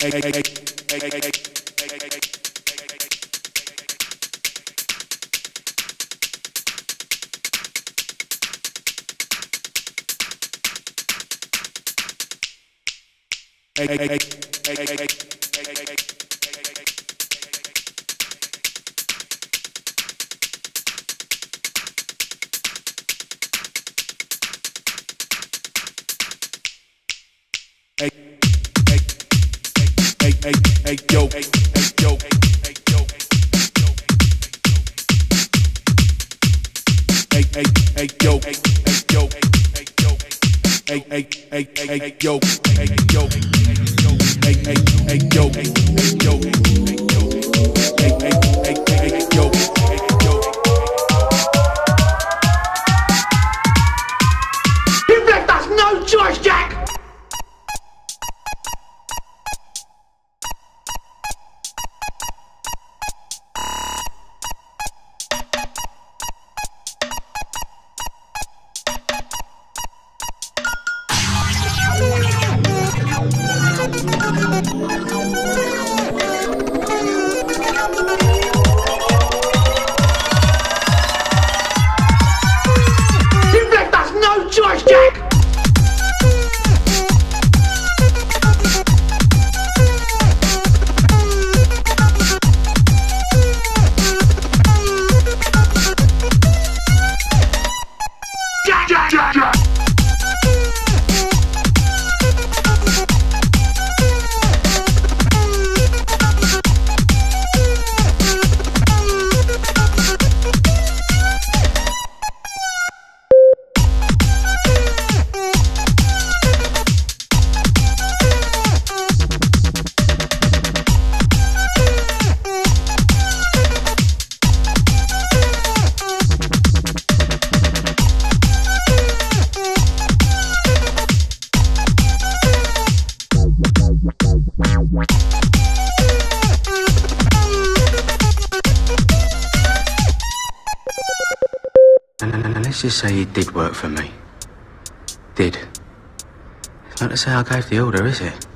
Hey, hey, hey, hey, yo, hey, hey, yo, hey, hey, yo, hey, hey, hey, yo, hey, hey, yo, hey, yo, hey, hey, hey, hey, yo, hey, yo, hey, hey, hey, yo, hey, hey, yo, hey, Música let's just say it did work for me. Did. It's not to say I gave the order, is it?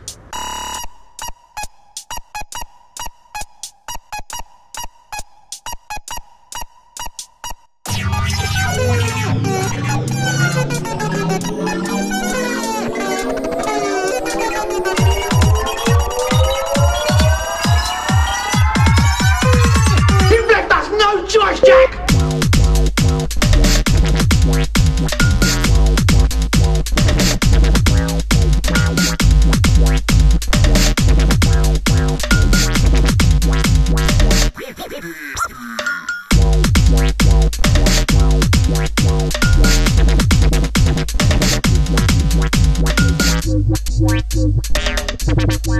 Jack!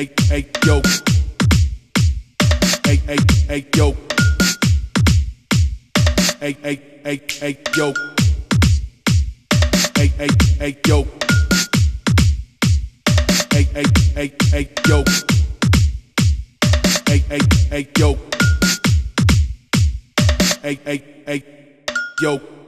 Hey, hey, hey, yo. Hey, hey, hey, yo. Hey, hey, hey, hey, yo. Hey, hey, hey, yo. Hey, hey, hey, hey, yo. Hey, hey, hey, yo. Hey, hey, hey, yo.